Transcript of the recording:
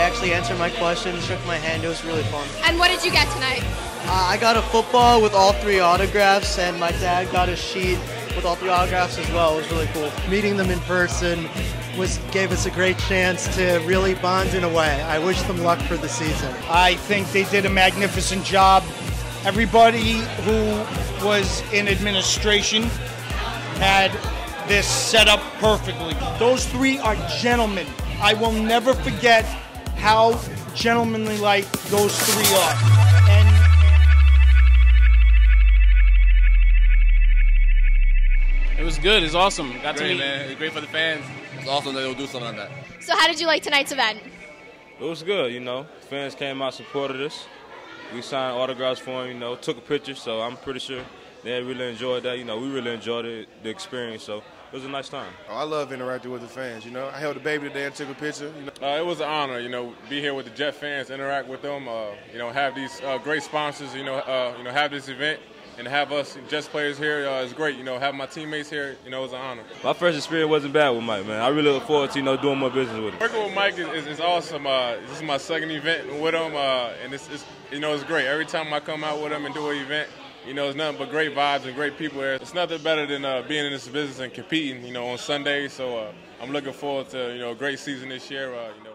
They actually answered my questions, shook my hand. It was really fun. And what did you get tonight? Uh, I got a football with all three autographs, and my dad got a sheet with all three autographs as well. It was really cool. Meeting them in person was gave us a great chance to really bond in a way. I wish them luck for the season. I think they did a magnificent job. Everybody who was in administration had this set up perfectly. Those three are gentlemen. I will never forget how gentlemanly like those three are. And, It was good. It's awesome. Got to Great, meet. man. It's great for the fans. It's awesome that they'll do something like that. So how did you like tonight's event? It was good, you know. Fans came out, supported us. We signed autographs for them, you know, took a picture, so I'm pretty sure they really enjoyed that. You know, we really enjoyed it, the experience, so it was a nice time. Oh, I love interacting with the fans. You know, I held the baby today and took a picture. You know, Uh, it was an honor, you know, be here with the Jet fans, interact with them, uh, you know, have these uh, great sponsors, you know, uh, you know, have this event and have us Jets players here uh, is great. You know, have my teammates here, you know, it was an honor. My first experience wasn't bad with Mike, man. I really look forward to, you know, doing more business with him. Working with Mike is, is, is awesome. Uh, this is my second event with him, uh, and it's, it's, you know, it's great. Every time I come out with him and do an event, you know, it's nothing but great vibes and great people here. It's nothing better than uh, being in this business and competing, you know, on Sundays. So uh, I'm looking forward to, you know, a great season this year. Uh, you know.